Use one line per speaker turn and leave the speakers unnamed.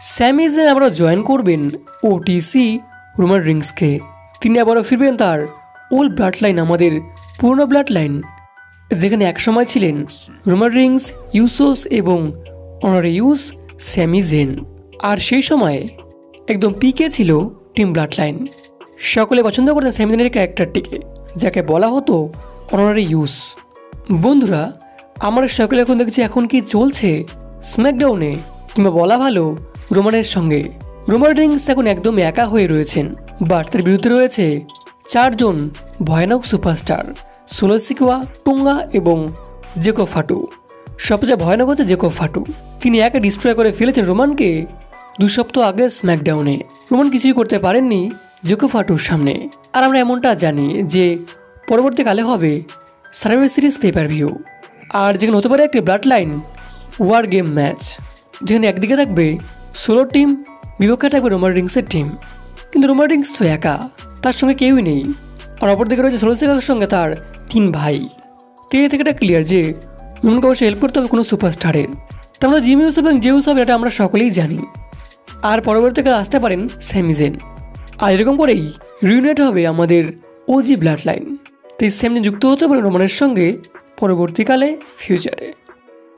স্যামিজেন আবারও জয়েন করবেন OTC Roman রিংসকে তিনি আবারও ফিরবেন তার ওল্ড ব্লাড লাইন আমাদের পুরনো ব্লাড লাইন যেখানে একসময় ছিলেন রোমান রিংস ইউসোস এবং অনারে ইউস স্যামিজেন আর সেই সময়ে একদম পিকে ছিল টিম ব্লাড লাইন সকলে পছন্দ করতেন স্যামিজেনের ক্যারেক্টারটিকে যাকে বলা হতো অনারে ইউস বন্ধুরা, আমরা সকলে এখন দেখছি এখন কি চলছে স্ম্যাকডাউনে কিংবা বলা ভালো রোমানের সঙ্গে। রোমান রিংস এখন একদম একা হয়ে রয়েছেন। বাট তার বিরুদ্ধে রয়েছে চারজন ভয়ানক সুপারস্টার, সোলসিকুয়া, টুঙ্গা এবং জেকো ফাটু। সবচেয়ে ভয়ানক হচ্ছে জেকো ফাটু। তিনি একা ডিস্ট্রয় করে ফেলেছেন রোমানকে দু সপ্তাহ আগে স্ম্যাকডাউনে রোমান কিছুই করতে পারেননি জেকো ফাটুর সামনে। আর আমরা এমনটা জানি যে পরবর্তীকালে হবে survive series pay per view আর যেখানে হতে পারে একটি blood line war game match যেখানে একদিকে থাকবে সোলো টিম বিপক্ষে থাকবে রোমান রিংসের টিম কিন্তু রোমান রিংস তো একা, তার সঙ্গে কেউই নেই। আর অপরদিকে রয়েছে সোলো সিকার সঙ্গে তার তিন ভাই। তো এ থেকে এটা ক্লিয়ার যে রোমানকে অবশ্যই হেল্প করতে হবে কোনো সুপারস্টারের তো আমরা জিমিউস এবং জেউস হবে এটা আমরা সকলেই জানি। আর পরবর্তীকালে আসতে পারেন স্যামিজেন আর এরকম করেই রিউনাইট হবে আমাদের ওজি ব্লাড লাইন তো এই স্যামজেন যুক্ত হতে পারে রোমানের সঙ্গে পরবর্তীকালে ফিউচারে